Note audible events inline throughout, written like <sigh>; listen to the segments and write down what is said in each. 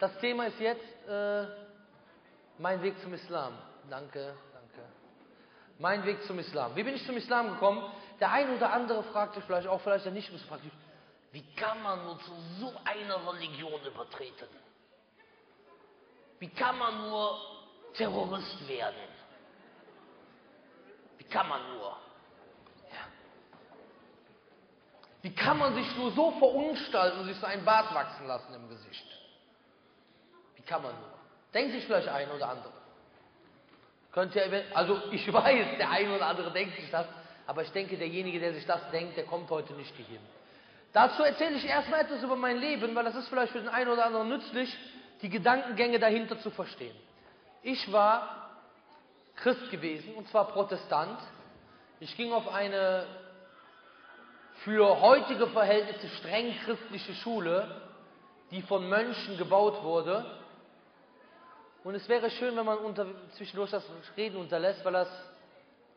Das Thema ist jetzt äh, mein Weg zum Islam. Danke, danke. Mein Weg zum Islam. Wie bin ich zum Islam gekommen? Der eine oder andere fragt sich vielleicht auch, vielleicht der nicht, fragt sich, wie kann man nur zu so einer Religion übertreten? Wie kann man nur Terrorist werden? Wie kann man nur? Ja. Wie kann man sich nur so verunstalten und sich so ein Bart wachsen lassen im Gesicht? Kann man nur? Denkt sich vielleicht ein oder andere. Könnte ja, also ich <laughs> weiß, der eine oder andere denkt sich das, aber ich denke, derjenige, der sich das denkt, der kommt heute nicht hierhin. Dazu erzähle ich erstmal etwas über mein Leben, weil das ist vielleicht für den einen oder anderen nützlich, die Gedankengänge dahinter zu verstehen. Ich war Christ gewesen, und zwar Protestant. Ich ging auf eine für heutige Verhältnisse streng christliche Schule, die von Mönchen gebaut wurde. Und es wäre schön, wenn man unter, zwischendurch das Reden unterlässt, weil das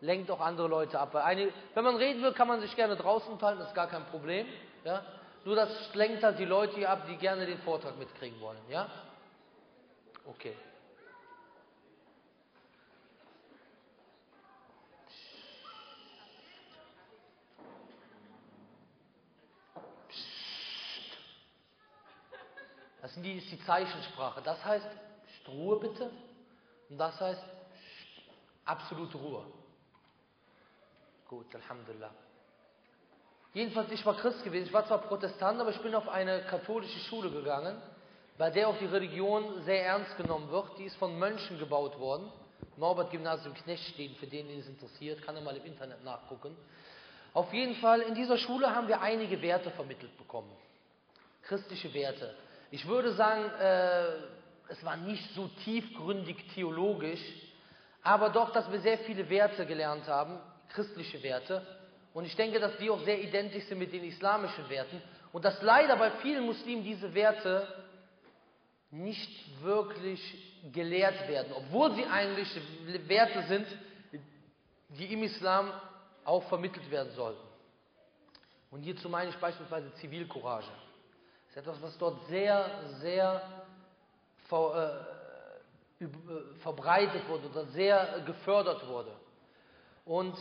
lenkt auch andere Leute ab. Eine, wenn man reden will, kann man sich gerne draußen unterhalten, das ist gar kein Problem. Ja? Nur das lenkt halt die Leute ab, die gerne den Vortrag mitkriegen wollen. Ja? Okay. Das ist die Zeichensprache. Das heißt, Ruhe bitte. Und das heißt, absolute Ruhe. Gut, Alhamdulillah. Jedenfalls, ich war Christ gewesen. Ich war zwar Protestant, aber ich bin auf eine katholische Schule gegangen, bei der auch die Religion sehr ernst genommen wird. Die ist von Mönchen gebaut worden. Norbert Gymnasium Knechtstehen, für den, den es interessiert, kann er mal im Internet nachgucken. Auf jeden Fall, in dieser Schule haben wir einige Werte vermittelt bekommen. Christliche Werte. Ich würde sagen, äh, es war nicht so tiefgründig theologisch, aber doch, dass wir sehr viele Werte gelernt haben, christliche Werte. Und ich denke, dass die auch sehr identisch sind mit den islamischen Werten. Und dass leider bei vielen Muslimen diese Werte nicht wirklich gelehrt werden, obwohl sie eigentlich Werte sind, die im Islam auch vermittelt werden sollten. Und hierzu meine ich beispielsweise Zivilcourage. Das ist etwas, was dort sehr, sehr ver, äh, äh, verbreitet wurde oder sehr gefördert wurde. Und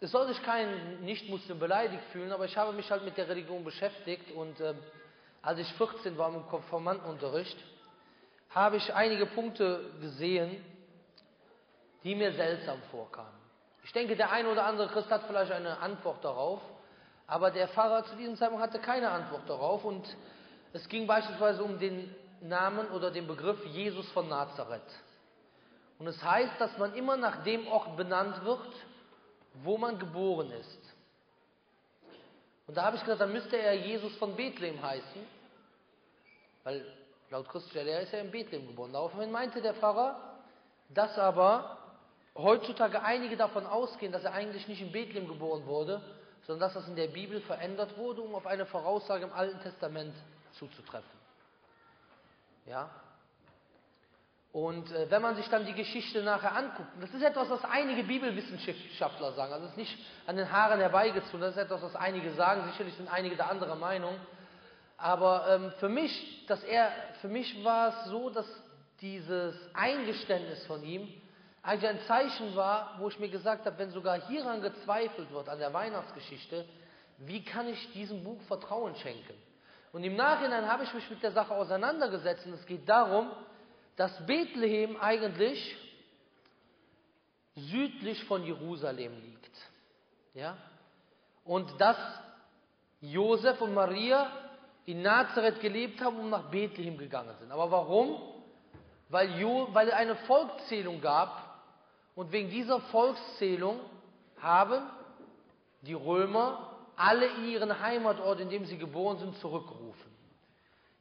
es soll sich kein Nicht-Muslim beleidigt fühlen, aber ich habe mich halt mit der Religion beschäftigt und äh, als ich 14 war im Konformantenunterricht, habe ich einige Punkte gesehen, die mir seltsam vorkamen. Ich denke, der eine oder andere Christ hat vielleicht eine Antwort darauf, aber der Pfarrer zu diesem Zeitpunkt hatte keine Antwort darauf und es ging beispielsweise um den Namen oder den Begriff Jesus von Nazareth. Und es heißt, dass man immer nach dem Ort benannt wird, wo man geboren ist. Und da habe ich gesagt, dann müsste er Jesus von Bethlehem heißen, weil laut christlicher Lehre ist er in Bethlehem geboren. Daraufhin meinte der Pfarrer, dass aber heutzutage einige davon ausgehen, dass er eigentlich nicht in Bethlehem geboren wurde, sondern dass das in der Bibel verändert wurde, um auf eine Voraussage im Alten Testament zuzutreffen. Ja? Und äh, wenn man sich dann die Geschichte nachher anguckt, das ist etwas, was einige Bibelwissenschaftler sagen, also das ist nicht an den Haaren herbeigezogen, das ist etwas, was einige sagen, sicherlich sind einige der anderer Meinung, aber ähm, für mich, dass er, für mich war es so, dass dieses Eingeständnis von ihm eigentlich ein Zeichen war, wo ich mir gesagt habe, wenn sogar hieran gezweifelt wird, an der Weihnachtsgeschichte, wie kann ich diesem Buch Vertrauen schenken? Und im Nachhinein habe ich mich mit der Sache auseinandergesetzt und es geht darum, dass Bethlehem eigentlich südlich von Jerusalem liegt. Ja? Und dass Josef und Maria in Nazareth gelebt haben und nach Bethlehem gegangen sind. Aber warum? Weil, jo, weil es eine Volkszählung gab und wegen dieser Volkszählung haben die Römer alle ihren Heimatort, in dem sie geboren sind, zurückgerufen.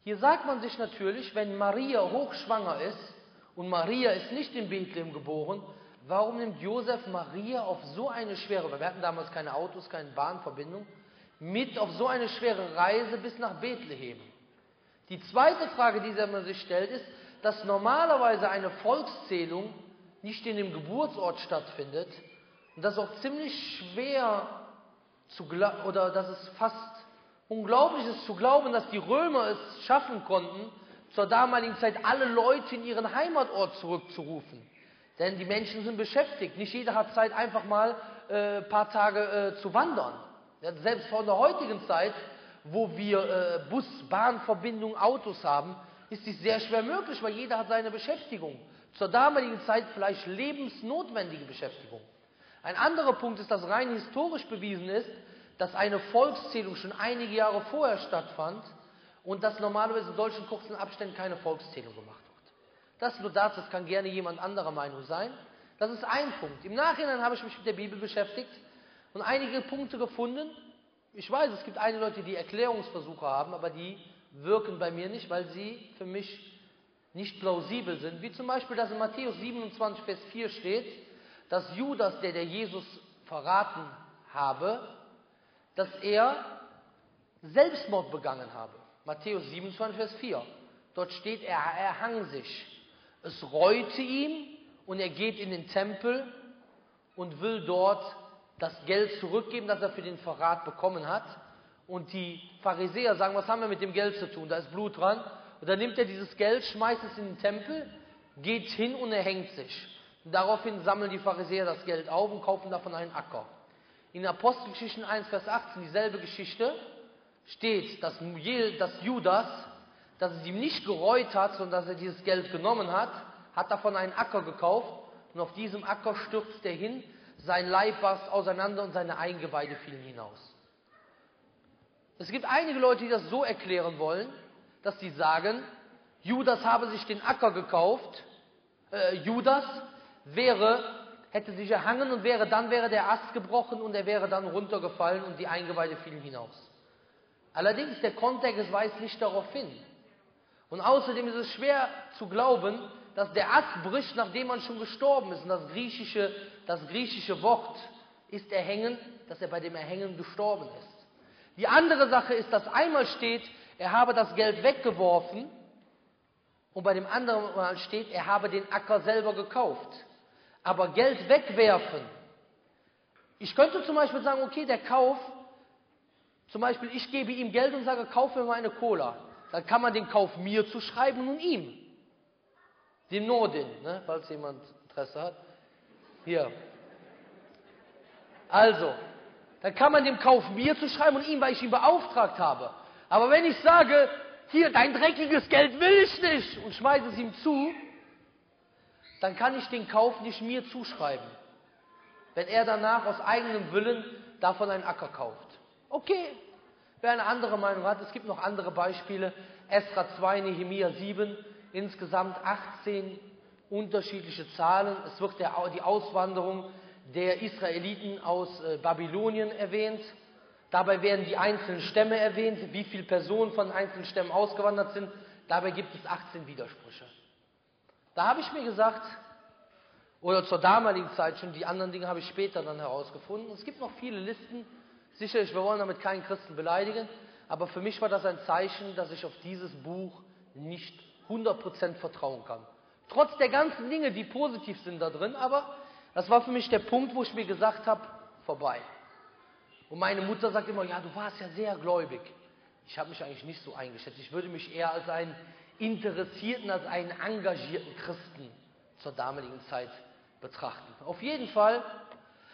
Hier sagt man sich natürlich, wenn Maria hochschwanger ist und Maria ist nicht in Bethlehem geboren, warum nimmt Josef Maria auf so eine schwere, weil wir hatten damals keine Autos, keine Bahnverbindung, mit auf so eine schwere Reise bis nach Bethlehem? Die zweite Frage, die man sich stellt, ist, dass normalerweise eine Volkszählung nicht in dem Geburtsort stattfindet und das auch ziemlich schwer zu oder dass es fast unglaublich ist zu glauben, dass die Römer es schaffen konnten, zur damaligen Zeit alle Leute in ihren Heimatort zurückzurufen. Denn die Menschen sind beschäftigt. Nicht jeder hat Zeit, einfach mal äh, ein paar Tage äh, zu wandern. Ja, selbst von der heutigen Zeit, wo wir äh, Bus, Bahnverbindungen, Autos haben, ist dies sehr schwer möglich, weil jeder hat seine Beschäftigung. Zur damaligen Zeit vielleicht lebensnotwendige Beschäftigung. Ein anderer Punkt ist, dass rein historisch bewiesen ist, dass eine Volkszählung schon einige Jahre vorher stattfand und dass normalerweise in solchen kurzen Abständen keine Volkszählung gemacht wird. Das nur dazu, das kann gerne jemand anderer Meinung sein. Das ist ein Punkt. Im Nachhinein habe ich mich mit der Bibel beschäftigt und einige Punkte gefunden. Ich weiß, es gibt einige Leute, die Erklärungsversuche haben, aber die wirken bei mir nicht, weil sie für mich nicht plausibel sind. Wie zum Beispiel, dass in Matthäus 27, Vers 4 steht, dass Judas, der der Jesus verraten habe, dass er Selbstmord begangen habe. Matthäus 27, Vers 4. Dort steht, er erhang sich. Es reute ihm und er geht in den Tempel und will dort das Geld zurückgeben, das er für den Verrat bekommen hat. Und die Pharisäer sagen, was haben wir mit dem Geld zu tun? Da ist Blut dran. Und dann nimmt er dieses Geld, schmeißt es in den Tempel, geht hin und erhängt sich. Daraufhin sammeln die Pharisäer das Geld auf und kaufen davon einen Acker. In Apostelgeschichten 1, Vers 18, dieselbe Geschichte, steht, dass, Judas, dass es ihm nicht gereut hat, sondern dass er dieses Geld genommen hat, hat davon einen Acker gekauft und auf diesem Acker stürzt er hin, sein Leib war auseinander und seine Eingeweide fielen hinaus. Es gibt einige Leute, die das so erklären wollen, dass sie sagen, Judas habe sich den Acker gekauft, äh, Judas wäre, hätte sich erhangen und wäre, dann wäre der Ast gebrochen und er wäre dann runtergefallen und die Eingeweide fielen hinaus. Allerdings, der Kontext weist nicht darauf hin. Und außerdem ist es schwer zu glauben, dass der Ast bricht, nachdem man schon gestorben ist. Und das griechische, das griechische Wort ist erhängen, dass er bei dem Erhängen gestorben ist. Die andere Sache ist, dass einmal steht, er habe das Geld weggeworfen und bei dem anderen Mal steht, er habe den Acker selber gekauft. Aber Geld wegwerfen. Ich könnte zum Beispiel sagen, okay, der Kauf, zum Beispiel ich gebe ihm Geld und sage, kauf mir mal eine Cola. Dann kann man den Kauf mir zuschreiben und ihm. Dem Nordin, ne, falls jemand Interesse hat. Hier. Also, dann kann man dem Kauf mir zuschreiben und ihm, weil ich ihn beauftragt habe. Aber wenn ich sage, hier, dein dreckiges Geld will ich nicht und schmeiße es ihm zu, dann kann ich den Kauf nicht mir zuschreiben. Wenn er danach aus eigenem Willen davon einen Acker kauft. Okay, wer eine andere Meinung hat, es gibt noch andere Beispiele. Esra 2, Nehemiah 7, insgesamt 18 unterschiedliche Zahlen. Es wird der, die Auswanderung der Israeliten aus äh, Babylonien erwähnt. Dabei werden die einzelnen Stämme erwähnt, wie viele Personen von einzelnen Stämmen ausgewandert sind. Dabei gibt es 18 Widersprüche. Da habe ich mir gesagt, oder zur damaligen Zeit schon, die anderen Dinge habe ich später dann herausgefunden. Es gibt noch viele Listen. Sicherlich, wir wollen damit keinen Christen beleidigen, aber für mich war das ein Zeichen, dass ich auf dieses Buch nicht 100% vertrauen kann. Trotz der ganzen Dinge, die positiv sind da drin, aber das war für mich der Punkt, wo ich mir gesagt habe, vorbei. Und meine Mutter sagt immer, ja, du warst ja sehr gläubig. Ich habe mich eigentlich nicht so eingeschätzt. Ich würde mich eher als einen interessierten, als einen engagierten Christen zur damaligen Zeit betrachten. Auf jeden Fall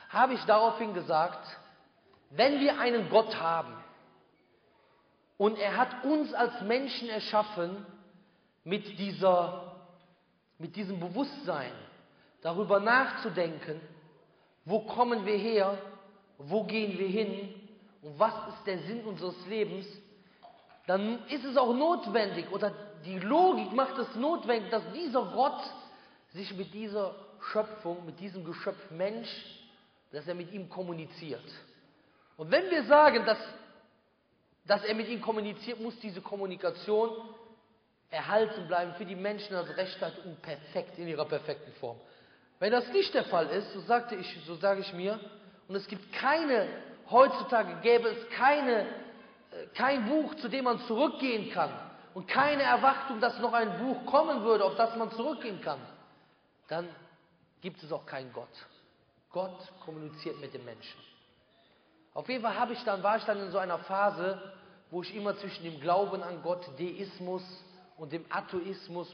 habe ich daraufhin gesagt, wenn wir einen Gott haben und er hat uns als Menschen erschaffen mit, dieser, mit diesem Bewusstsein, darüber nachzudenken, wo kommen wir her wo gehen wir hin und was ist der Sinn unseres Lebens, dann ist es auch notwendig oder die Logik macht es notwendig, dass dieser Gott sich mit dieser Schöpfung, mit diesem Geschöpf Mensch, dass er mit ihm kommuniziert. Und wenn wir sagen, dass, dass er mit ihm kommuniziert, muss diese Kommunikation erhalten bleiben für die Menschen als Rechtheit und perfekt in ihrer perfekten Form. Wenn das nicht der Fall ist, so sagte ich, so sage ich mir, und es gibt keine, heutzutage gäbe es keine, äh, kein Buch, zu dem man zurückgehen kann. Und keine Erwartung, dass noch ein Buch kommen würde, auf das man zurückgehen kann. Dann gibt es auch keinen Gott. Gott kommuniziert mit dem Menschen. Auf jeden Fall habe ich dann, war ich dann in so einer Phase, wo ich immer zwischen dem Glauben an Gott, Deismus und dem Atheismus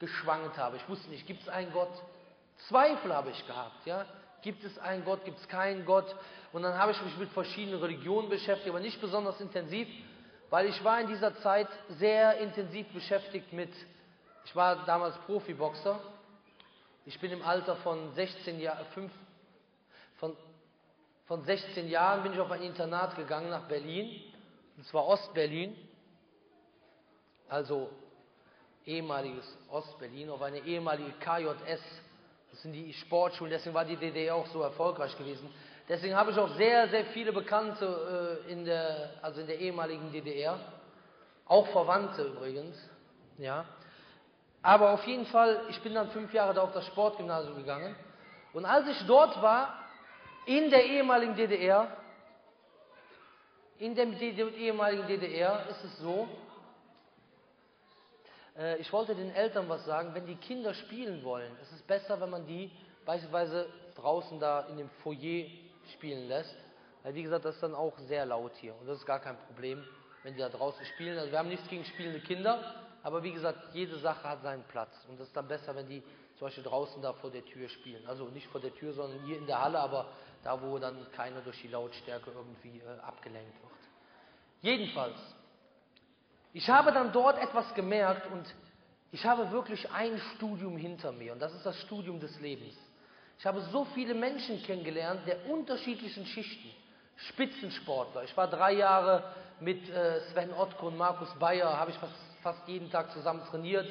geschwankt habe. Ich wusste nicht, gibt es einen Gott? Zweifel habe ich gehabt, ja. Gibt es einen Gott, gibt es keinen Gott? Und dann habe ich mich mit verschiedenen Religionen beschäftigt, aber nicht besonders intensiv, weil ich war in dieser Zeit sehr intensiv beschäftigt mit, ich war damals Profiboxer. Ich bin im Alter von 16 Jahren, von, von 16 Jahren bin ich auf ein Internat gegangen nach Berlin, und zwar Ostberlin, also ehemaliges Ostberlin, auf eine ehemalige KJS das sind die Sportschulen, deswegen war die DDR auch so erfolgreich gewesen. Deswegen habe ich auch sehr, sehr viele Bekannte äh, in, der, also in der ehemaligen DDR. Auch Verwandte übrigens. Ja. Aber auf jeden Fall, ich bin dann fünf Jahre da auf das Sportgymnasium gegangen. Und als ich dort war, in der ehemaligen DDR, in der ehemaligen DDR ist es so, äh, ich wollte den Eltern was sagen, wenn die Kinder spielen wollen, ist es besser, wenn man die beispielsweise draußen da in dem Foyer spielen lässt. Weil wie gesagt, das ist dann auch sehr laut hier und das ist gar kein Problem, wenn die da draußen spielen. Also wir haben nichts gegen spielende Kinder, aber wie gesagt, jede Sache hat seinen Platz und das ist dann besser, wenn die zum Beispiel draußen da vor der Tür spielen. Also nicht vor der Tür, sondern hier in der Halle, aber da, wo dann keiner durch die Lautstärke irgendwie äh, abgelenkt wird. Jedenfalls, ich habe dann dort etwas gemerkt und ich habe wirklich ein Studium hinter mir und das ist das Studium des Lebens. Ich habe so viele Menschen kennengelernt der unterschiedlichen Schichten. Spitzensportler. Ich war drei Jahre mit äh, Sven Ottko und Markus Bayer, habe ich fast, jeden Tag zusammen trainiert,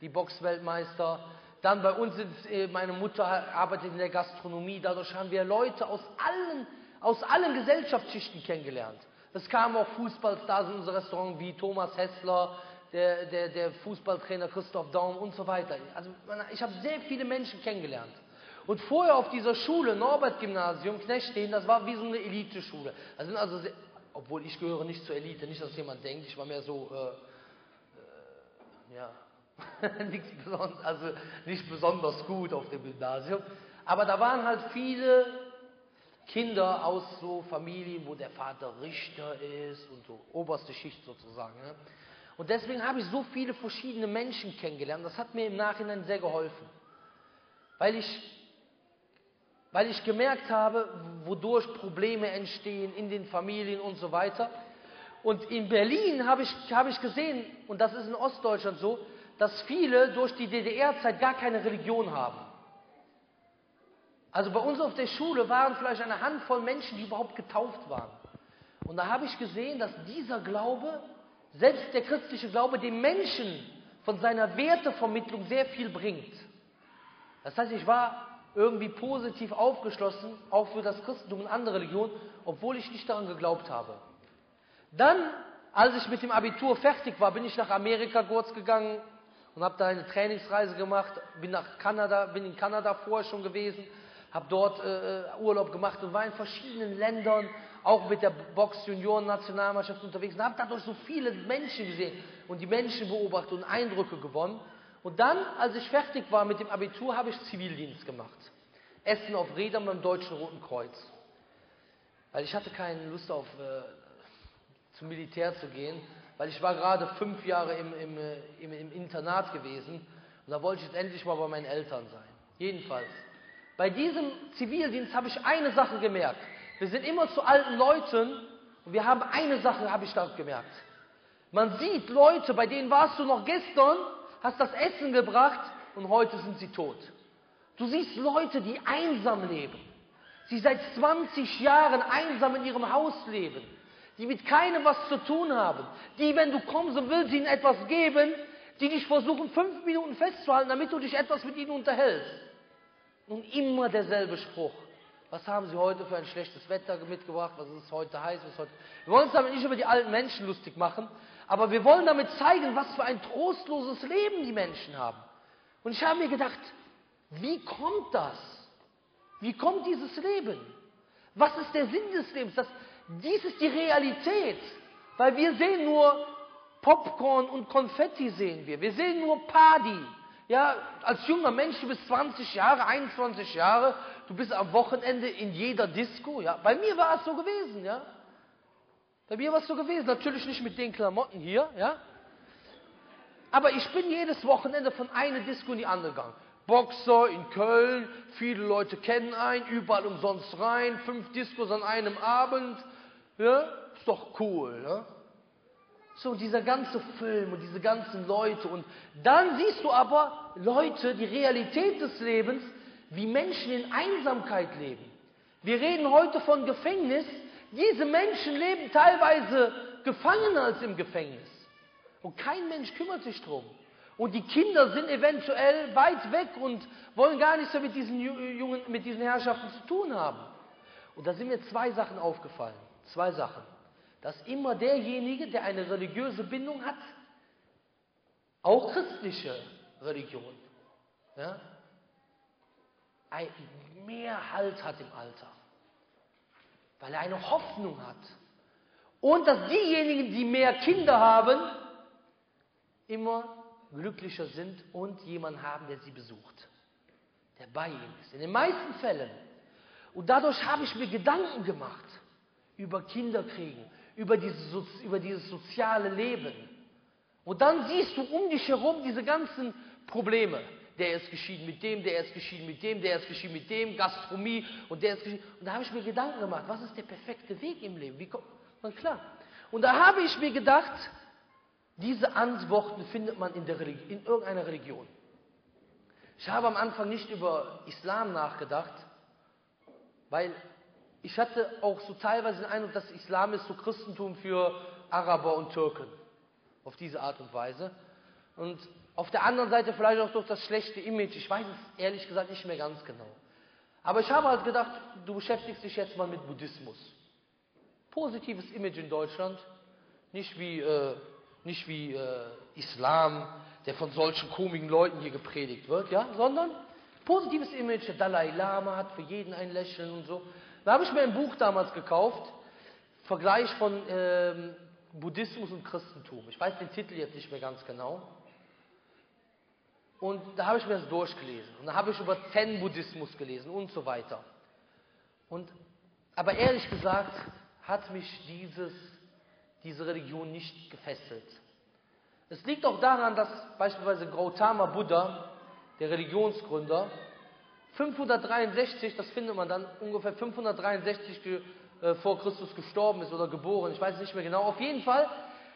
die Boxweltmeister. Dann bei uns äh, meine Mutter arbeitet in der Gastronomie, dadurch haben wir Leute aus allen, aus allen Gesellschaftsschichten kennengelernt. Es kamen auch Fußballstars in unser Restaurant wie Thomas Hessler, der, der, der Fußballtrainer Christoph Daum und so weiter. Also ich habe sehr viele Menschen kennengelernt. Und vorher auf dieser Schule, Norbert-Gymnasium, Knechtstehen, das war wie so eine Elite-Schule. Also, also sehr, obwohl ich gehöre nicht zur Elite, nicht, dass jemand denkt, ich war mehr so, äh, äh, ja, <laughs> nichts besonders, also nicht besonders gut auf dem Gymnasium. Aber da waren halt viele Kinder aus so Familien, wo der Vater Richter ist und so oberste Schicht sozusagen. Ne? Und deswegen habe ich so viele verschiedene Menschen kennengelernt. Das hat mir im Nachhinein sehr geholfen. Weil ich, weil ich gemerkt habe, wodurch Probleme entstehen in den Familien und so weiter. Und in Berlin habe ich, habe ich gesehen, und das ist in Ostdeutschland so, dass viele durch die DDR-Zeit gar keine Religion haben. Also bei uns auf der Schule waren vielleicht eine Handvoll Menschen, die überhaupt getauft waren. Und da habe ich gesehen, dass dieser Glaube, selbst der christliche Glaube, dem Menschen von seiner Wertevermittlung sehr viel bringt. Das heißt, ich war irgendwie positiv aufgeschlossen, auch für das Christentum und andere Religionen, obwohl ich nicht daran geglaubt habe. Dann, als ich mit dem Abitur fertig war, bin ich nach Amerika kurz gegangen und habe da eine Trainingsreise gemacht, bin nach Kanada, bin in Kanada vorher schon gewesen, habe dort äh, äh, Urlaub gemacht und war in verschiedenen Ländern, auch mit der Box-Junioren-Nationalmannschaft unterwegs und habe dadurch so viele Menschen gesehen und die Menschen beobachtet und Eindrücke gewonnen. Und dann, als ich fertig war mit dem Abitur, habe ich Zivildienst gemacht. Essen auf Rädern beim Deutschen Roten Kreuz. Weil ich hatte keine Lust auf äh, zum Militär zu gehen, weil ich war gerade fünf Jahre im, im, äh, im, im Internat gewesen und da wollte ich jetzt endlich mal bei meinen Eltern sein. Jedenfalls. Bei diesem Zivildienst habe ich eine Sache gemerkt. Wir sind immer zu alten Leuten und wir haben eine Sache, habe ich da gemerkt. Man sieht Leute, bei denen warst du noch gestern, hast das Essen gebracht und heute sind sie tot. Du siehst Leute, die einsam leben, die seit 20 Jahren einsam in ihrem Haus leben, die mit keinem was zu tun haben, die, wenn du kommst und willst ihnen etwas geben, die dich versuchen, fünf Minuten festzuhalten, damit du dich etwas mit ihnen unterhältst. Nun immer derselbe Spruch. Was haben Sie heute für ein schlechtes Wetter mitgebracht? Was ist heute heiß? Was heute... Wir wollen uns damit nicht über die alten Menschen lustig machen, aber wir wollen damit zeigen, was für ein trostloses Leben die Menschen haben. Und ich habe mir gedacht, wie kommt das? Wie kommt dieses Leben? Was ist der Sinn des Lebens? Das, dies ist die Realität. Weil wir sehen nur Popcorn und Konfetti sehen wir. Wir sehen nur Party. Ja, als junger Mensch, du bist 20 Jahre, 21 Jahre, du bist am Wochenende in jeder Disco, ja. Bei mir war es so gewesen, ja. Bei mir war es so gewesen, natürlich nicht mit den Klamotten hier, ja. Aber ich bin jedes Wochenende von einer Disco in die andere gegangen. Boxer in Köln, viele Leute kennen einen, überall umsonst rein, fünf Discos an einem Abend. Ja, ist doch cool. Ja? So, dieser ganze Film und diese ganzen Leute. Und dann siehst du aber Leute, die Realität des Lebens, wie Menschen in Einsamkeit leben. Wir reden heute von Gefängnis. Diese Menschen leben teilweise gefangener als im Gefängnis. Und kein Mensch kümmert sich drum. Und die Kinder sind eventuell weit weg und wollen gar nichts mehr mit diesen, Jungen, mit diesen Herrschaften zu tun haben. Und da sind mir zwei Sachen aufgefallen. Zwei Sachen. Dass immer derjenige, der eine religiöse Bindung hat, auch christliche Religion, ja, mehr Halt hat im Alter. Weil er eine Hoffnung hat. Und dass diejenigen, die mehr Kinder haben, immer glücklicher sind und jemanden haben, der sie besucht, der bei ihnen ist. In den meisten Fällen. Und dadurch habe ich mir Gedanken gemacht über Kinderkriegen, über dieses, über dieses soziale Leben. Und dann siehst du um dich herum diese ganzen Probleme. Der ist geschieden mit dem, der ist geschieden mit dem, der ist geschieden mit dem, Gastronomie und der ist geschieden. Und da habe ich mir Gedanken gemacht, was ist der perfekte Weg im Leben? Wie kommt man klar? Und da habe ich mir gedacht, diese Antworten findet man in, der in irgendeiner Religion. Ich habe am Anfang nicht über Islam nachgedacht, weil ich hatte auch so teilweise den Eindruck, dass Islam ist so Christentum für Araber und Türken. Auf diese Art und Weise. Und auf der anderen Seite vielleicht auch durch das schlechte Image. Ich weiß es ehrlich gesagt nicht mehr ganz genau. Aber ich habe halt gedacht, du beschäftigst dich jetzt mal mit Buddhismus. Positives Image in Deutschland. Nicht wie äh, nicht wie äh, Islam, der von solchen komischen Leuten hier gepredigt wird, ja, sondern positives Image. Der Dalai Lama hat für jeden ein Lächeln und so. Da habe ich mir ein Buch damals gekauft, Vergleich von ähm, Buddhismus und Christentum. Ich weiß den Titel jetzt nicht mehr ganz genau. Und da habe ich mir das durchgelesen. Und da habe ich über Zen-Buddhismus gelesen und so weiter. Und, aber ehrlich gesagt hat mich dieses diese Religion nicht gefesselt. Es liegt auch daran, dass beispielsweise Gautama Buddha, der Religionsgründer, 563, das findet man dann ungefähr 563 äh, vor Christus gestorben ist oder geboren, ich weiß nicht mehr genau. Auf jeden Fall,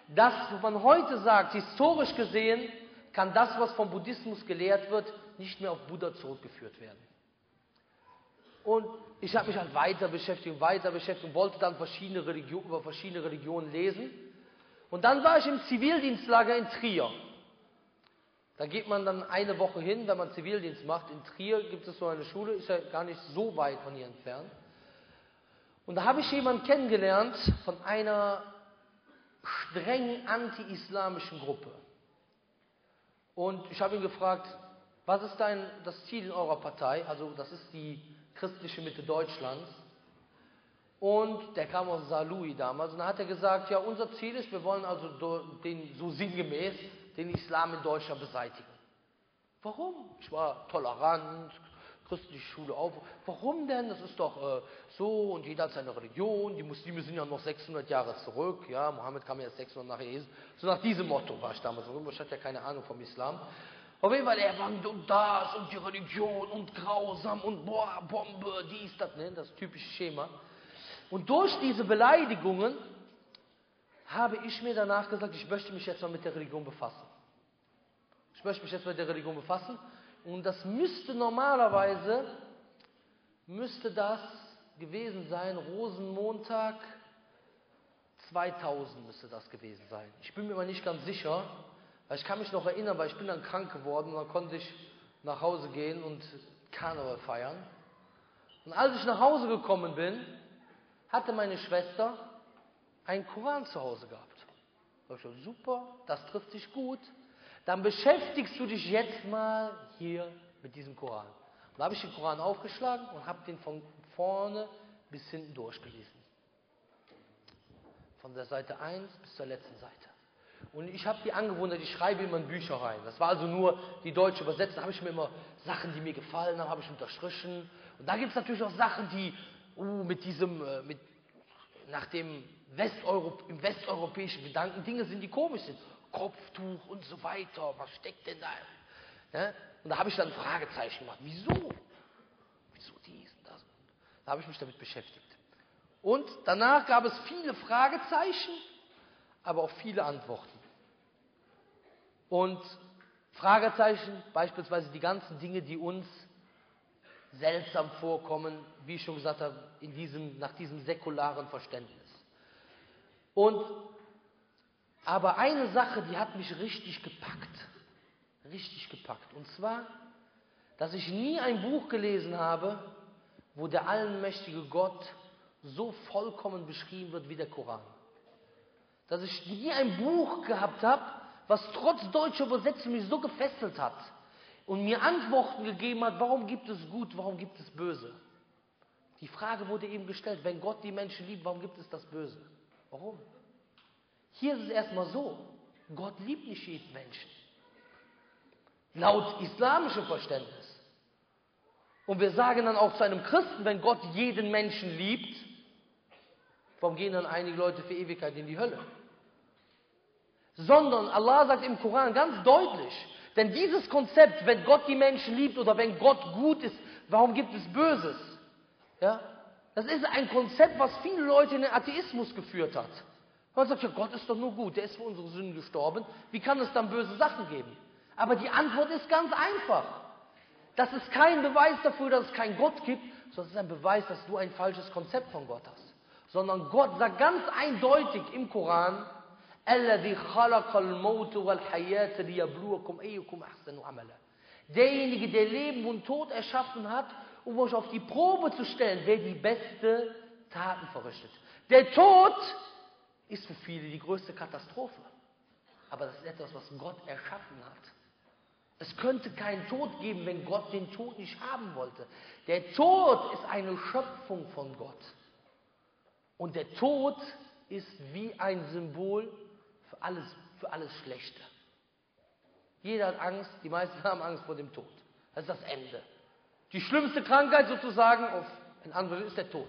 das, was man heute sagt, historisch gesehen, kann das, was vom Buddhismus gelehrt wird, nicht mehr auf Buddha zurückgeführt werden. Und ich habe mich halt weiter beschäftigt, weiter beschäftigt und wollte dann verschiedene Religion, über verschiedene Religionen lesen. Und dann war ich im Zivildienstlager in Trier. Da geht man dann eine Woche hin, wenn man Zivildienst macht. In Trier gibt es so eine Schule, ist ja gar nicht so weit von hier entfernt. Und da habe ich jemanden kennengelernt von einer streng anti-islamischen Gruppe. Und ich habe ihn gefragt, was ist dein, das Ziel in eurer Partei? Also das ist die christliche Mitte Deutschlands. Und der kam aus Salui damals und da hat er gesagt, ja, unser Ziel ist, wir wollen also den, so sinngemäß den Islam in Deutschland beseitigen. Warum? Ich war tolerant, christliche Schule auf. Warum denn? Das ist doch äh, so und jeder hat seine Religion. Die Muslime sind ja noch 600 Jahre zurück. Ja, Mohammed kam ja 600 nach Jesus. So nach diesem Motto war ich damals. Ich hatte ja keine Ahnung vom Islam. Auf jeden Fall, er war und das und die Religion und grausam und boah, Bombe, dies, das, ne, das typische Schema. Und durch diese Beleidigungen habe ich mir danach gesagt, ich möchte mich jetzt mal mit der Religion befassen. Ich möchte mich jetzt mit der Religion befassen. Und das müsste normalerweise, müsste das gewesen sein, Rosenmontag 2000 müsste das gewesen sein. Ich bin mir mal nicht ganz sicher. Weil ich kann mich noch erinnern, weil ich bin dann krank geworden und dann konnte ich nach Hause gehen und Karneval feiern. Und als ich nach Hause gekommen bin, hatte meine Schwester einen Koran zu Hause gehabt. Da ich gesagt, super, das trifft sich gut. Dann beschäftigst du dich jetzt mal hier mit diesem Koran. Da habe ich den Koran aufgeschlagen und habe den von vorne bis hinten durchgelesen. Von der Seite 1 bis zur letzten Seite. Und ich habe die Angewohnheit, ich schreibe immer in Bücher rein. Das war also nur die deutsche Übersetzung. Da habe ich mir immer Sachen, die mir gefallen haben, habe ich unterstrichen. Und da gibt es natürlich auch Sachen, die uh, mit diesem, äh, mit nach dem Westeuropa im westeuropäischen Gedanken Dinge sind, die komisch sind. Kopftuch und so weiter, was steckt denn da? Ja? Und da habe ich dann Fragezeichen gemacht. Wieso? Wieso dies und das? Da habe ich mich damit beschäftigt. Und danach gab es viele Fragezeichen, aber auch viele Antworten. Und Fragezeichen, beispielsweise die ganzen Dinge, die uns seltsam vorkommen, wie ich schon gesagt habe, in diesem, nach diesem säkularen Verständnis. Und aber eine Sache, die hat mich richtig gepackt. Richtig gepackt. Und zwar, dass ich nie ein Buch gelesen habe, wo der allmächtige Gott so vollkommen beschrieben wird wie der Koran. Dass ich nie ein Buch gehabt habe, was trotz deutscher Übersetzung mich so gefesselt hat und mir Antworten gegeben hat, warum gibt es gut, warum gibt es böse. Die Frage wurde eben gestellt, wenn Gott die Menschen liebt, warum gibt es das Böse? Warum? Hier ist es erstmal so, Gott liebt nicht jeden Menschen. Laut islamischem Verständnis. Und wir sagen dann auch zu einem Christen, wenn Gott jeden Menschen liebt, warum gehen dann einige Leute für Ewigkeit in die Hölle? Sondern Allah sagt im Koran ganz deutlich, denn dieses Konzept, wenn Gott die Menschen liebt oder wenn Gott gut ist, warum gibt es Böses? Ja? Das ist ein Konzept, was viele Leute in den Atheismus geführt hat. Man sagt ja, Gott ist doch nur gut, der ist für unsere Sünden gestorben. Wie kann es dann böse Sachen geben? Aber die Antwort ist ganz einfach. Das ist kein Beweis dafür, dass es keinen Gott gibt, sondern es ist ein Beweis, dass du ein falsches Konzept von Gott hast. Sondern Gott sagt ganz eindeutig im Koran, Derjenige, der Leben und Tod erschaffen hat, um euch auf die Probe zu stellen, wer die beste Taten verrichtet. Der Tod ist für viele die größte Katastrophe. Aber das ist etwas, was Gott erschaffen hat. Es könnte keinen Tod geben, wenn Gott den Tod nicht haben wollte. Der Tod ist eine Schöpfung von Gott. Und der Tod ist wie ein Symbol für alles, für alles Schlechte. Jeder hat Angst, die meisten <laughs> haben Angst vor dem Tod. Das ist das Ende. Die schlimmste Krankheit sozusagen, auf, in anderen ist der Tod.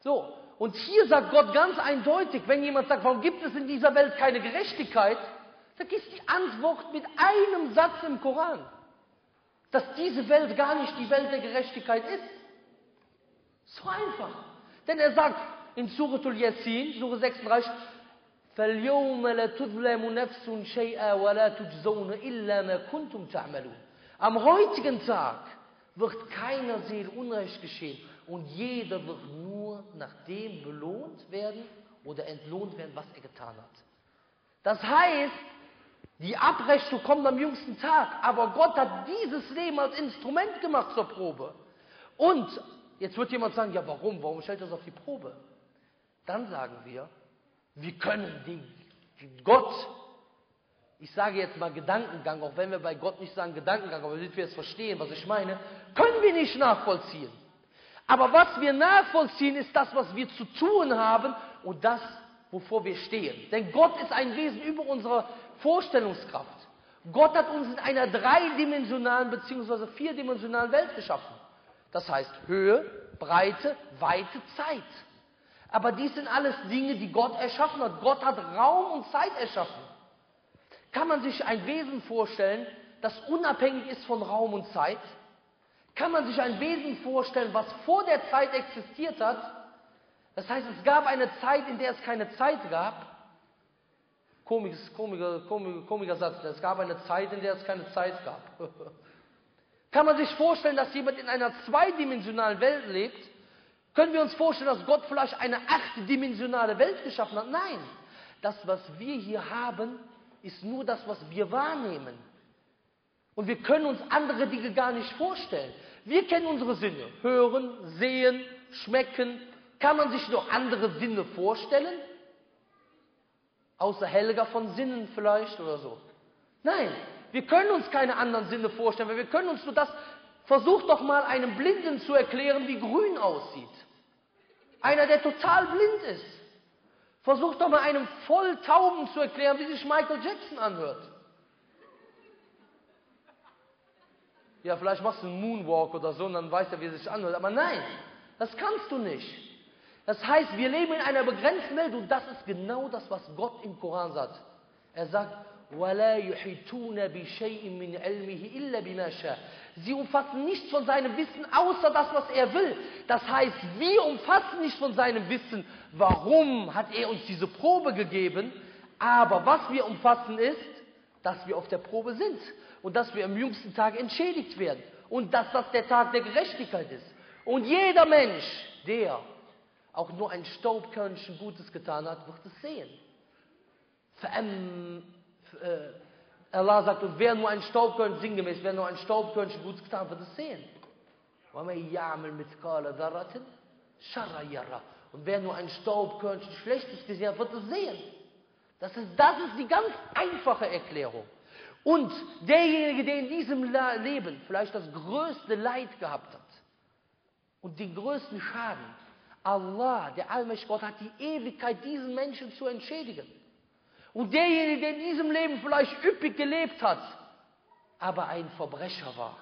So, und hier sagt Gott ganz eindeutig, wenn jemand sagt, warum gibt es in dieser Welt keine Gerechtigkeit, dann ist die Antwort mit einem Satz im Koran, dass diese Welt gar nicht die Welt der Gerechtigkeit ist. So einfach. Denn er sagt in Suratul Yasin, Surah 36, فَالْيَوْمَ لَتُظْلَمُ نَفْسٌ شَيْئًا وَلَا تُجْزَوْنَ إِلَّا مَا كُنْتُمْ تَعْمَلُونَ Am heutigen Tag wird keiner Seele Unrecht geschehen und jeder wird nur nach dem belohnt werden oder entlohnt werden, was er getan hat. Das heißt, die Abrechnung kommt am jüngsten Tag, aber Gott hat dieses Leben als Instrument gemacht zur Probe. Und jetzt wird jemand sagen, ja warum, warum stellt das auf die Probe? Dann sagen wir, wir können den Gott, ich sage jetzt mal Gedankengang, auch wenn wir bei Gott nicht sagen Gedankengang, aber damit wir es verstehen, was ich meine, können wir nicht nachvollziehen. Aber was wir nachvollziehen, ist das, was wir zu tun haben und das, wovor wir stehen. Denn Gott ist ein Wesen über unsere Vorstellungskraft. Gott hat uns in einer dreidimensionalen bzw. vierdimensionalen Welt geschaffen. Das heißt Höhe, Breite, Weite, Zeit. Aber dies sind alles Dinge, die Gott erschaffen hat. Gott hat Raum und Zeit erschaffen. Kann man sich ein Wesen vorstellen, das unabhängig ist von Raum und Zeit? Kann man sich ein Wesen vorstellen, was vor der Zeit existiert hat? Das heißt, es gab eine Zeit, in der es keine Zeit gab. Komisches, komischer, komischer, komischer Satz. Es gab eine Zeit, in der es keine Zeit gab. <laughs> Kann man sich vorstellen, dass jemand in einer zweidimensionalen Welt lebt? Können wir uns vorstellen, dass Gott vielleicht eine achtdimensionale Welt geschaffen hat? Nein. Das, was wir hier haben, ist nur das, was wir wahrnehmen. Und wir können uns andere Dinge gar nicht vorstellen. Wir kennen unsere Sinne. Hören, sehen, schmecken. Kann man sich noch andere Sinne vorstellen? Außer Helga von Sinnen vielleicht oder so. Nein, wir können uns keine anderen Sinne vorstellen, weil wir können uns nur das. Versucht doch mal einem Blinden zu erklären, wie grün aussieht. Einer, der total blind ist. Versucht doch mal einem Volltauben zu erklären, wie sich Michael Jackson anhört. ja, vielleicht machst du einen Moonwalk oder so und dann weiß er, wie es sich anhört. Aber nein, das kannst du nicht. Das heißt, wir leben in einer begrenzten Welt und das ist genau das, was Gott im Koran sagt. Er sagt, Sie umfassen nichts von seinem Wissen, außer das, was er will. Das heißt, wir umfassen nicht von seinem Wissen, warum hat er uns diese Probe gegeben. Aber was wir umfassen ist, dass wir auf der Probe sind und dass wir am jüngsten Tag entschädigt werden und dass das der Tag der Gerechtigkeit ist. Und jeder Mensch, der auch nur ein Staubkörnchen Gutes getan hat, wird es sehen. Äh, Allah sagt uns, wer nur ein Staubkörnchen, sinngemäß, wer nur ein Staubkörnchen Gutes getan hat, wird es sehen. Und wer nur ein Staubkörnchen Schlechtes gesehen hat, wird es sehen. Das ist, das ist die ganz einfache Erklärung. Und derjenige, der in diesem Leben vielleicht das größte Leid gehabt hat und den größten Schaden, Allah, der allmächtige Gott, hat die Ewigkeit, diesen Menschen zu entschädigen. Und derjenige, der in diesem Leben vielleicht üppig gelebt hat, aber ein Verbrecher war,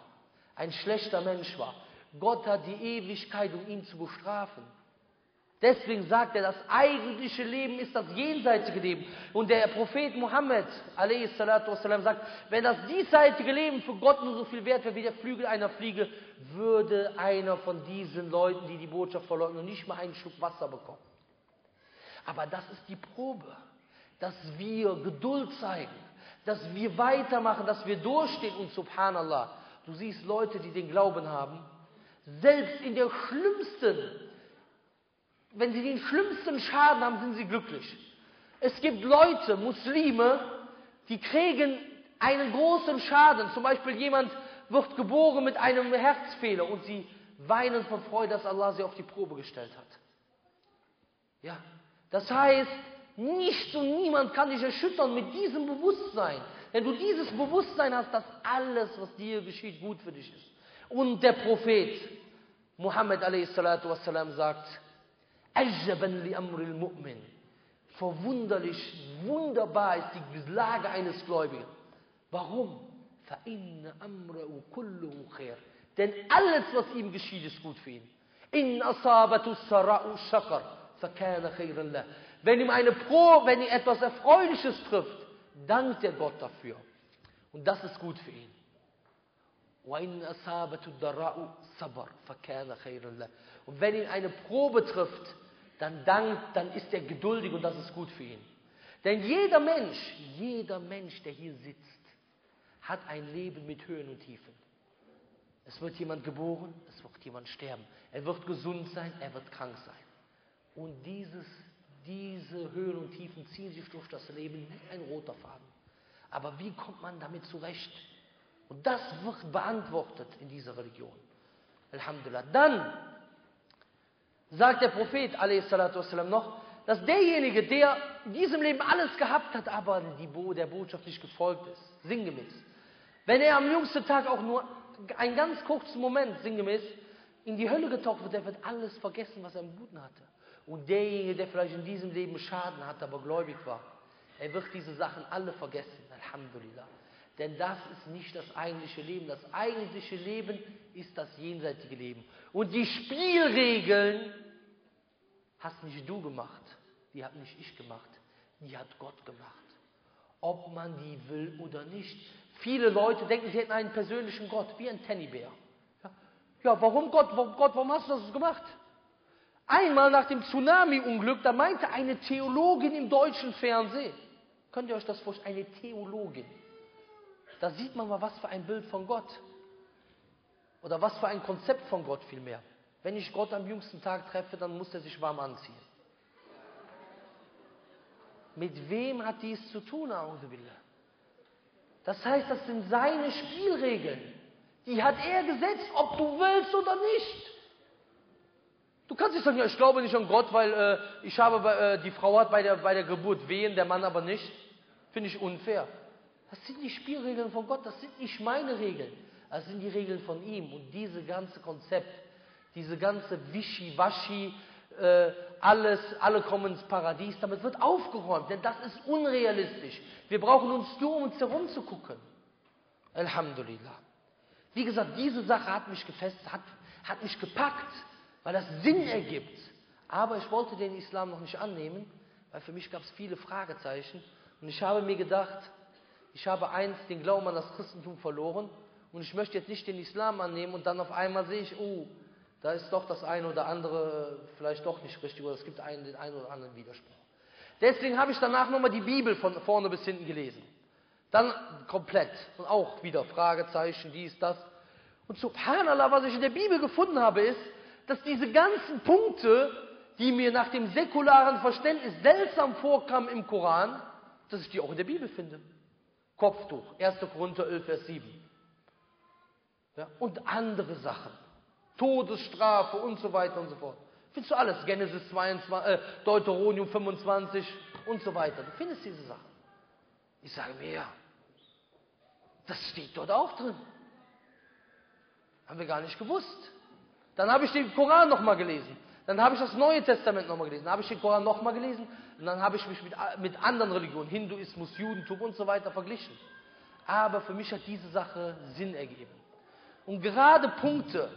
ein schlechter Mensch war, Gott hat die Ewigkeit, um ihn zu bestrafen. Deswegen sagt er, das eigentliche Leben ist das jenseitige Leben. Und der Prophet Mohammed wassalam, sagt, wenn das diesseitige Leben für Gott nur so viel wert wäre wie der Flügel einer Fliege, würde einer von diesen Leuten, die die Botschaft verleugnen, nicht mal einen Schluck Wasser bekommen. Aber das ist die Probe, dass wir Geduld zeigen, dass wir weitermachen, dass wir durchstehen. Und subhanallah, du siehst Leute, die den Glauben haben, selbst in der schlimmsten wenn sie den schlimmsten Schaden haben, sind sie glücklich. Es gibt Leute, Muslime, die kriegen einen großen Schaden. Zum Beispiel jemand wird geboren mit einem Herzfehler und sie weinen vor Freude, dass Allah sie auf die Probe gestellt hat. Ja, das heißt, nichts und niemand kann dich erschüttern mit diesem Bewusstsein. Wenn du dieses Bewusstsein hast, dass alles, was dir geschieht, gut für dich ist. Und der Prophet Muhammad a.s. sagt, Ajaban li amril mu'min. Verwunderlich, wunderbar ist die Lage eines Gläubigen. Warum? فَإِنَّ أَمْرَهُ كُلُّهُ خَيْرٌ Denn alles, was ihm geschieht, ist gut für ihn. إِنْ أَصَابَتُ السَّرَاءُ شَكَرْ فَكَانَ خَيْرًا لَهُ Wenn ihm eine Pro, wenn ihm etwas Erfreuliches trifft, dankt er Gott dafür. Und das ist gut für ihn. وَإِنْ أَصَابَتُ الدَّرَاءُ صَبَرْ فَكَانَ خَيْرًا لَهُ Und wenn ihn eine Probe trifft, dann dankt, dann ist er geduldig und das ist gut für ihn. Denn jeder Mensch, jeder Mensch, der hier sitzt, hat ein Leben mit Höhen und Tiefen. Es wird jemand geboren, es wird jemand sterben. Er wird gesund sein, er wird krank sein. Und dieses, diese Höhen und Tiefen ziehen sich durch das Leben wie ein roter Faden. Aber wie kommt man damit zurecht? Und das wird beantwortet in dieser Religion. Alhamdulillah. Dann sagt der Prophet والسلام, noch, dass derjenige, der in diesem Leben alles gehabt hat, aber die Bo der Botschaft nicht gefolgt ist, sinngemäß, wenn er am jüngsten Tag auch nur einen ganz kurzen Moment, sinngemäß, in die Hölle getaucht wird, der wird alles vergessen, was er im Guten hatte. Und derjenige, der vielleicht in diesem Leben Schaden hatte, aber gläubig war, er wird diese Sachen alle vergessen. Alhamdulillah. Denn das ist nicht das eigentliche Leben. Das eigentliche Leben ist das jenseitige Leben. Und die Spielregeln hast nicht du gemacht, die hat nicht ich gemacht, die hat Gott gemacht. Ob man die will oder nicht. Viele Leute denken, sie hätten einen persönlichen Gott, wie ein Teddybär. Ja, ja warum Gott, warum Gott, warum hast du das gemacht? Einmal nach dem Tsunami-Unglück, da meinte eine Theologin im deutschen Fernsehen, könnt ihr euch das vorstellen, eine Theologin, da sieht man mal, was für ein Bild von Gott. Oder was für ein Konzept von Gott vielmehr. Wenn ich Gott am jüngsten Tag treffe, dann muss er sich warm anziehen. Mit wem hat dies zu tun, Billah? Das heißt, das sind seine Spielregeln. Die hat er gesetzt, ob du willst oder nicht. Du kannst nicht sagen, ja, ich glaube nicht an Gott, weil äh, ich habe, äh, die Frau hat bei der, bei der Geburt wehen, der Mann aber nicht. Finde ich unfair. Das sind die Spielregeln von Gott, das sind nicht meine Regeln. Das sind die Regeln von ihm. Und diese ganze Konzept, diese ganze Wischi-Waschi, äh, alles, alle kommen ins Paradies, damit wird aufgeräumt, denn das ist unrealistisch. Wir brauchen uns nur um uns herum zu gucken. Alhamdulillah. Wie gesagt, diese Sache hat mich gefestigt, hat, hat mich gepackt, weil das Sinn ergibt. Aber ich wollte den Islam noch nicht annehmen, weil für mich gab es viele Fragezeichen. Und ich habe mir gedacht, ich habe eins, den Glauben an das Christentum verloren und ich möchte jetzt nicht den Islam annehmen und dann auf einmal sehe ich, oh, da ist doch das eine oder andere vielleicht doch nicht richtig oder es gibt einen, den einen oder anderen Widerspruch. Deswegen habe ich danach nochmal die Bibel von vorne bis hinten gelesen. Dann komplett und auch wieder Fragezeichen, dies, das. Und subhanallah, was ich in der Bibel gefunden habe, ist, dass diese ganzen Punkte, die mir nach dem säkularen Verständnis seltsam vorkamen im Koran, dass ich die auch in der Bibel finde. Kopftuch, 1. Korinther 11, Vers 7. Ja, und andere Sachen. Todesstrafe und so weiter und so fort. Findest du alles. Genesis 22, äh, Deuteronomium 25 und so weiter. Du findest diese Sachen. Ich sage mir, ja, das steht dort auch drin. Haben wir gar nicht gewusst. Dann habe ich den Koran nochmal gelesen. Dann habe ich das Neue Testament nochmal gelesen. Dann habe ich den Koran nochmal gelesen. Und dann habe ich mich mit, mit anderen Religionen, Hinduismus, Judentum und so weiter verglichen. Aber für mich hat diese Sache Sinn ergeben. Und gerade Punkte,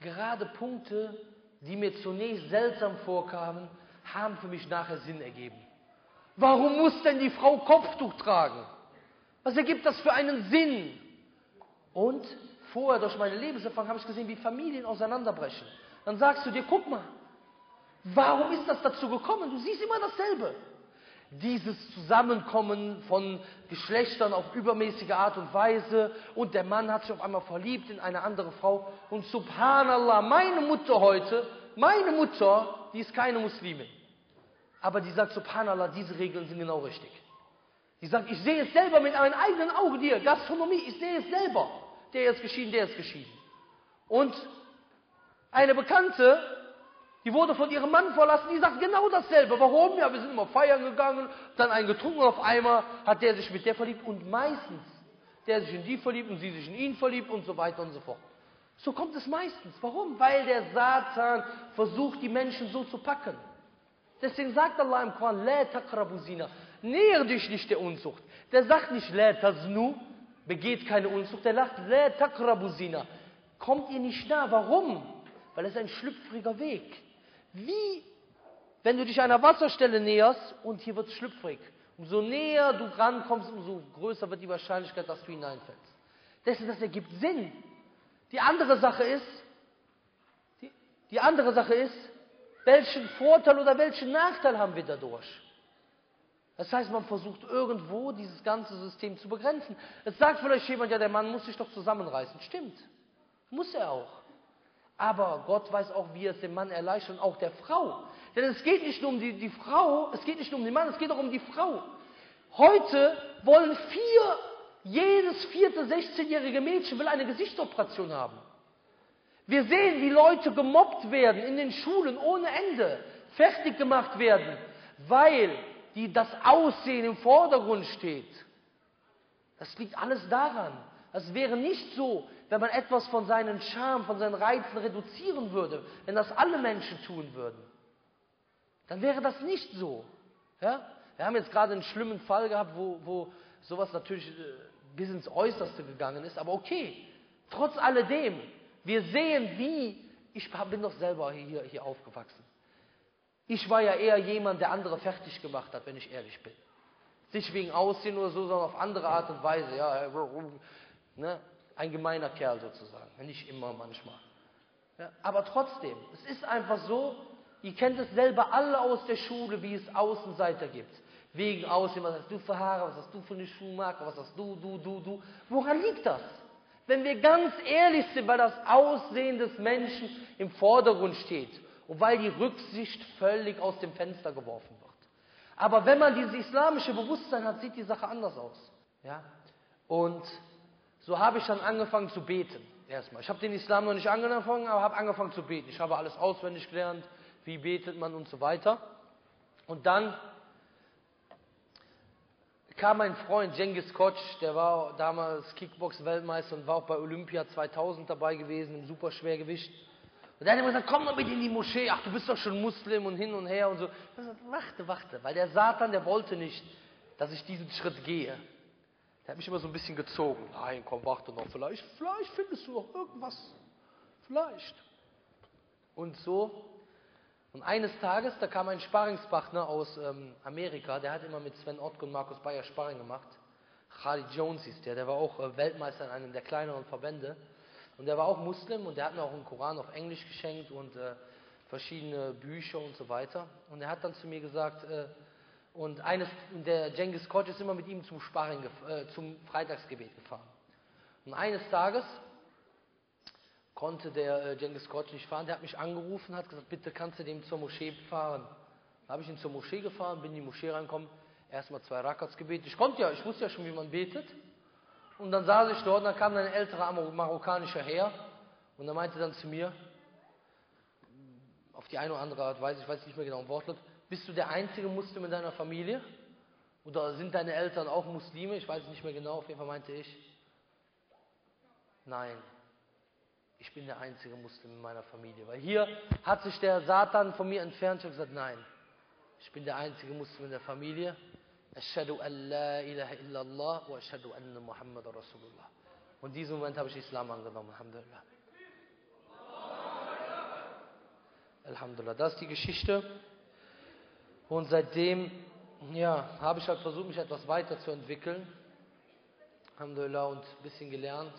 gerade Punkte, die mir zunächst seltsam vorkamen, haben für mich nachher Sinn ergeben. Warum muss denn die Frau Kopftuch tragen? Was ergibt das für einen Sinn? Und vorher durch meine Lebenserfahrung habe ich gesehen, wie Familien auseinanderbrechen. Dann sagst du dir, guck mal, warum ist das dazu gekommen? Du siehst immer dasselbe. Dieses Zusammenkommen von Geschlechtern auf übermäßige Art und Weise und der Mann hat sich auf einmal verliebt in eine andere Frau und subhanallah, meine Mutter heute, meine Mutter, die ist keine Muslimin. Aber die sagt, subhanallah, diese Regeln sind genau richtig. Die sagt, ich sehe es selber mit meinen eigenen Augen dir, Gastronomie, ich sehe es selber. Der ist geschieden, der ist geschieden. Und eine Bekannte, die wurde von ihrem Mann verlassen, die sagt genau dasselbe. Warum? Ja, wir sind immer feiern gegangen, dann einen getrunken auf einmal hat der sich mit der verliebt und meistens der sich in die verliebt und sie sich in ihn verliebt und so weiter und so fort. So kommt es meistens. Warum? Weil der Satan versucht, die Menschen so zu packen. Deswegen sagt Allah im Koran, La takrabuzina, näher dich nicht der Unzucht. Der sagt nicht, La taznu, begeht keine Unzucht. Der sagt, La takrabuzina, kommt ihr nicht nah. Warum? Weil es ein schlüpfriger Weg. Wie, wenn du dich einer Wasserstelle näherst und hier wird es schlüpfrig. Umso näher du rankommst, umso größer wird die Wahrscheinlichkeit, dass du hineinfällst. Deswegen, das ergibt Sinn. Die andere Sache ist, die, die andere Sache ist, welchen Vorteil oder welchen Nachteil haben wir dadurch? Das heißt, man versucht irgendwo dieses ganze System zu begrenzen. Es sagt vielleicht jemand, ja, der Mann muss sich doch zusammenreißen. Stimmt. Muss er auch. Aber Gott weiß auch, wie er es dem Mann erleichtert und auch der Frau. Denn es geht nicht nur um die, die Frau, es geht nicht nur um den Mann, es geht auch um die Frau. Heute wollen vier, jedes vierte 16-jährige Mädchen will eine Gesichtsoperation haben. Wir sehen, wie Leute gemobbt werden in den Schulen ohne Ende, fertig gemacht werden, weil die, das Aussehen im Vordergrund steht. Das liegt alles daran. Es wäre nicht so, wenn man etwas von seinen Charme, von seinen Reizen reduzieren würde, wenn das alle Menschen tun würden. Dann wäre das nicht so. Ja? Wir haben jetzt gerade einen schlimmen Fall gehabt, wo, wo sowas natürlich äh, bis ins Äußerste gegangen ist, aber okay. Trotz alledem, wir sehen, wie, ich bin doch selber hier, hier aufgewachsen. Ich war ja eher jemand, der andere fertig gemacht hat, wenn ich ehrlich bin. Nicht wegen Aussehen oder so, sondern auf andere Art und Weise. Ja, ne? Ein gemeiner Kerl sozusagen. Nicht immer, manchmal. Ja, aber trotzdem, es ist einfach so, ihr kennt es selber alle aus der Schule, wie es Außenseiter gibt. Wegen Aussehen, was hast du für Haare, was hast du für eine Schuhmarke, was hast du, du, du, du. Woran liegt das? Wenn wir ganz ehrlich sind, weil das Aussehen des Menschen im Vordergrund steht und weil die Rücksicht völlig aus dem Fenster geworfen wird. Aber wenn man dieses islamische Bewusstsein hat, sieht die Sache anders aus. Ja? Und so habe ich dann angefangen zu beten. Erstmal. Ich habe den Islam noch nicht angefangen, aber habe angefangen zu beten. Ich habe alles auswendig gelernt, wie betet man und so weiter. Und dann kam mein Freund Jengis Koch, der war damals Kickbox-Weltmeister und war auch bei Olympia 2000 dabei gewesen im Superschwergewicht. Und der hat immer gesagt, komm doch mit in die Moschee, ach du bist doch schon Muslim und hin und her und so. Ich habe gesagt, warte, warte, weil der Satan, der wollte nicht, dass ich diesen Schritt gehe. Der hat mich immer so ein bisschen gezogen. Nein, komm, warte noch, vielleicht, vielleicht findest du noch irgendwas. Vielleicht. Und so. Und eines Tages, da kam ein Sparingspartner aus ähm, Amerika, der hat immer mit Sven Ottke und Markus Bayer Sparring gemacht. Khalid Jones hieß der, der war auch äh, Weltmeister in einem der kleineren Verbände. Und der war auch Muslim und der hat mir auch einen Koran auf Englisch geschenkt und äh, verschiedene Bücher und so weiter. Und er hat dann zu mir gesagt, äh, und eines, der Genghis Koch ist immer mit ihm zum Sparring, äh, zum Freitagsgebet gefahren. Und eines Tages konnte der äh, Genghis Koch nicht fahren, der hat mich angerufen, hat gesagt, bitte kannst du dem zur Moschee fahren. Da habe ich ihn zur Moschee gefahren, bin in die Moschee reingekommen, erstmal zwei Rakats gebetet. Ich konnte ja, ich wusste ja schon, wie man betet. Und dann saß ich dort, und dann kam ein älterer marokkanischer Herr und er meinte dann zu mir, auf die eine oder andere Art Weise, ich weiß nicht mehr genau im Wortlaut, bist du der einzige Muslim in deiner Familie? Oder sind deine Eltern auch Muslime? Ich weiß nicht mehr genau, auf jeden Fall meinte ich, nein, ich bin der einzige Muslim in meiner Familie. Weil hier hat sich der Satan von mir entfernt und gesagt, nein, ich bin der einzige Muslim in der Familie. Ashadu an la ilaha illallah wa ashadu anna Muhammad Rasulullah. Und in diesem Moment habe ich Islam angenommen, Alhamdulillah. Alhamdulillah. Das ist die Geschichte. Und seitdem, ja, habe ich halt versucht, mich etwas weiterzuentwickeln. Alhamdulillah und ein bisschen gelernt.